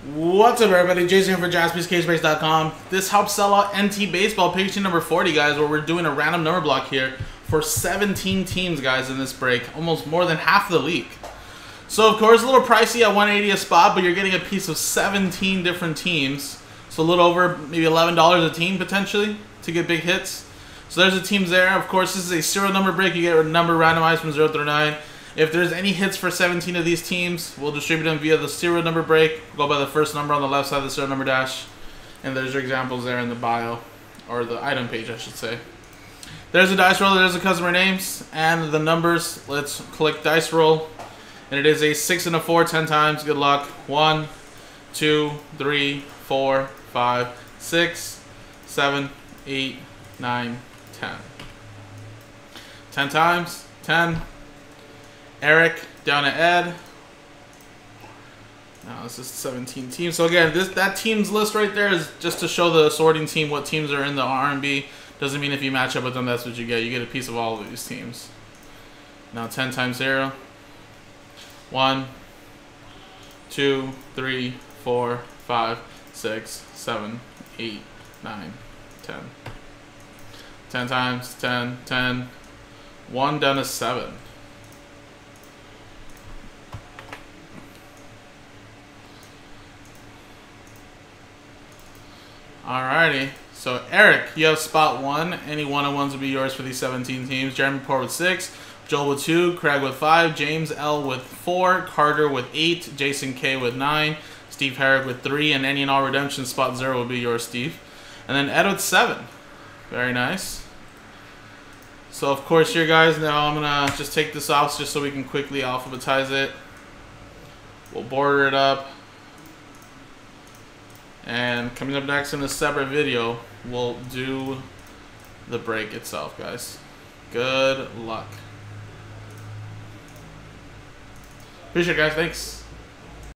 What's up, everybody? Jason here for jaspyscasebreaks.com. This helps sell out NT Baseball, page number 40, guys, where we're doing a random number block here for 17 teams, guys, in this break. Almost more than half the league. So, of course, a little pricey at 180 a spot, but you're getting a piece of 17 different teams. So a little over maybe $11 a team, potentially, to get big hits. So there's the teams there. Of course, this is a serial number break. You get a number randomized from 0 through 9. If there's any hits for 17 of these teams, we'll distribute them via the serial number break. Go by the first number on the left side of the serial number dash. And there's your examples there in the bio, or the item page, I should say. There's a dice roll, there's the customer names, and the numbers. Let's click dice roll. And it is a 6 and a 4, 10 times. Good luck. 1, 2, 3, 4, 5, 6, 7, 8, 9, 10. 10 times. 10. Eric down to Ed. Now this is 17 teams. So again, this that teams list right there is just to show the sorting team what teams are in the R&B. Doesn't mean if you match up with them, that's what you get. You get a piece of all of these teams. Now 10 times 0. 1, 2, 3, 4, 5, 6, 7, 8, 9, 10. 10 times 10, 10. 1 down to 7. Alrighty. So, Eric, you have spot one. Any one-on-ones will be yours for these 17 teams. Jeremy Port with six. Joel with two. Craig with five. James L with four. Carter with eight. Jason K with nine. Steve Herrick with three. And any and all redemption spot zero will be yours, Steve. And then Ed with seven. Very nice. So, of course, here, guys, now I'm going to just take this off just so we can quickly alphabetize it. We'll border it up. And coming up next in a separate video, we'll do the break itself, guys. Good luck. Appreciate it, guys. Thanks.